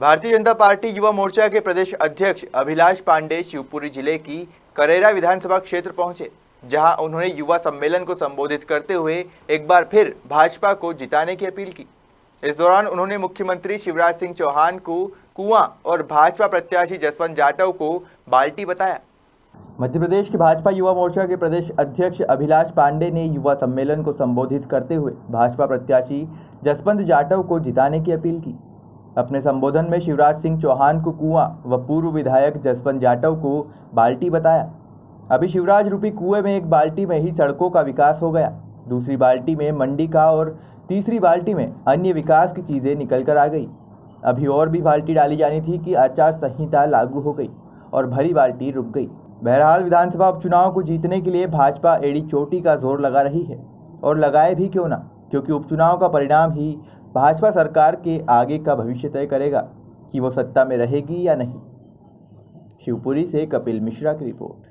Bharatiya Janata party Yuva Morcha के प्रदेश अध्यक्ष अभिलाष पांडे शिवपुरी ज़िले की करेरा विधानसभा क्षेत्र पहुँचे, जहाँ उन्होंने युवा सम्मेलन को संबोधित करते हुए एक बार फिर भाजपा को जिताने की अपील की। इस दौरान उन्होंने मुख्यमंत्री शिवराज सिंह चौहान को कुआँ और भाजपा प्रत्याशी जसवंत जाटव को बाल्टी बताया। मध्य प्रदेश के भाजपा युवा मोर्चा के प्रदेश अध्यक्ष अभिलाष पांडे ने युवा सम्मेलन को संबोधित करते हुए भाजपा प्रत्याशी जसवंत जाटव को जिताने की अपील की। अपने संबोधन में शिवराज सिंह चौहान को कुआँ व पूर्व विधायक जसवंत जाटव को बाल्टी बताया। अभी शिवराज रूपी कुएँ में एक बाल्टी में ही सड़कों का विकास हो गया। दूसरी बाल्टी में मंडी का और तीसरी बाल्टी में अन्य विकास की चीज़ें निकल कर आ गई। अभी और भी बाल्टी डाली जानी थी कि आचार संहिता लागू हो गई और भरी बाल्टी रुक गई। बहरहाल, विधानसभा उपचुनाव को जीतने के लिए भाजपा एड़ी चोटी का ज़ोर लगा रही है। और लगाए भी क्यों ना? क्योंकि उपचुनाव का परिणाम ही भाजपा सरकार के आगे का भविष्य तय करेगा कि वो सत्ता में रहेगी या नहीं। शिवपुरी से कपिल मिश्रा की रिपोर्ट।